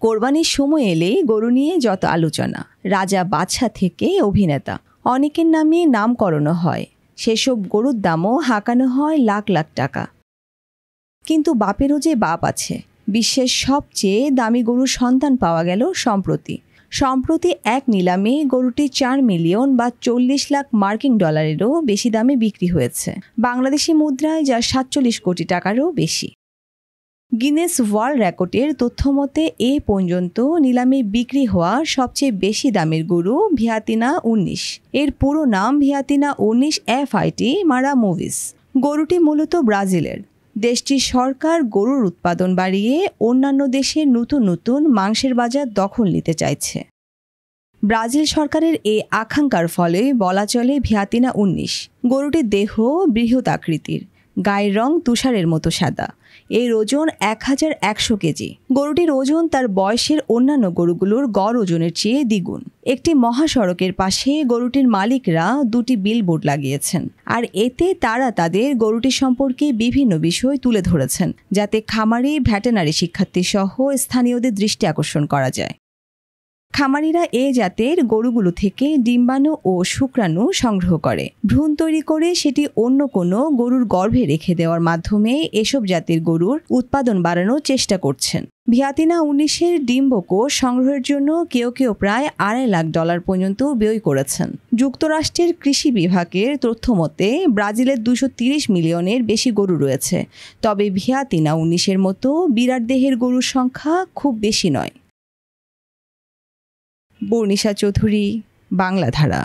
কোরবানির সময় এলেই গরু নিয়ে যত আলোচনা, রাজা বাদশা থেকে অভিনেতা। অনেকের নামে নামকরণও হয়। সেসব গরুর দামও হাঁকানো হয় লাখ লাখ টাকা। কিন্তু বাপেরও যে বাপ আছে, বিশ্বের সবচেয়ে দামি গরুর সন্তান পাওয়া গেল সম্প্রতি। সম্প্রতি এক নিলামে গরুটি চার মিলিয়ন বা চল্লিশ লাখ মার্কিন ডলারেরও বেশি দামে বিক্রি হয়েছে। বাংলাদেশি মুদ্রায় যা সাতচল্লিশ কোটি টাকারও বেশি। গিনেস ওয়ার্ল্ড রেকর্ডের তথ্য মতে, এ পর্যন্ত নিলামে বিক্রি হওয়া সবচেয়ে বেশি দামের গরু ভিয়াতিনা উনিশ। এর পুরো নাম ভিয়াতিনা উনিশ এফ আইটি মারা মুভিস গরুটি মূলত ব্রাজিলের। দেশটির সরকার গরুর উৎপাদন বাড়িয়ে অন্যান্য দেশের নতুন নতুন মাংসের বাজার দখল নিতে চাইছে। ব্রাজিল সরকারের এই আকাঙ্ক্ষার ফলে বলা চলে ভিয়াতিনা উনিশ। গরুটির দেহ বৃহৎ আকৃতির। গায়ের রং তুষারের মতো সাদা। এর ওজন এক হাজার একশো কেজি। গরুটির ওজন তার বয়সের অন্যান্য গরুগুলোর গড় ওজনের চেয়ে দ্বিগুণ। একটি মহাসড়কের পাশে গরুটির মালিকরা দুটি বিলবোর্ড লাগিয়েছেন। আর এতে তারা তাদের গরুটি সম্পর্কে বিভিন্ন বিষয় তুলে ধরেছেন, যাতে খামারি ভ্যাটেনারি শিক্ষার্থী সহ স্থানীয়দের দৃষ্টি আকর্ষণ করা যায়। খামারিরা এ জাতের গরুগুলো থেকে ডিম্বাণু ও শুক্রাণু সংগ্রহ করে। ভ্রূণ তৈরি করে সেটি অন্য কোনো গরুর গর্ভে রেখে দেওয়ার মাধ্যমে এসব জাতের গরুর উৎপাদন বাড়ানোর চেষ্টা করছেন। ভিয়াতিনা উনিশের ডিম্বকোষ সংগ্রহের জন্য কেউ কেউ প্রায় আড়াই লাখ ডলার পর্যন্ত ব্যয় করেছেন। যুক্তরাষ্ট্রের কৃষি বিভাগের তথ্য মতে, ব্রাজিলের দুশো মিলিয়নের বেশি গরু রয়েছে। তবে ভিয়াতিনা উনিশের মতো বিরাট দেহের গরুর সংখ্যা খুব বেশি নয়। বর্ণিশা চৌধুরী বাংলাধারা।